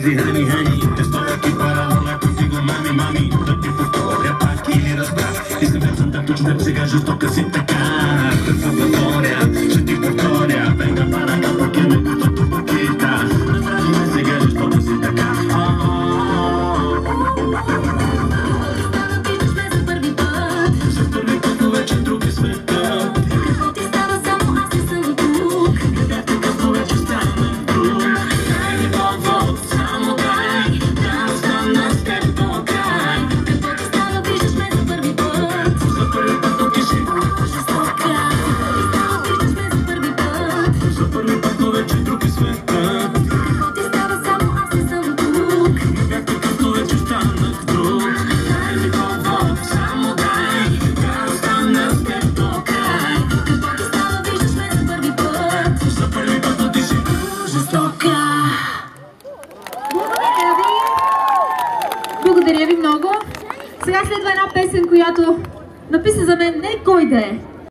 Crazy honey honey Estoy aquí para hablar contigo mami mami. Tô tipo fora pra que respirar E se pensam tanto de deve ser gajo Estou que se tacar Благодаря ви много. Сега следва една песен, която написа за мен не кой да е,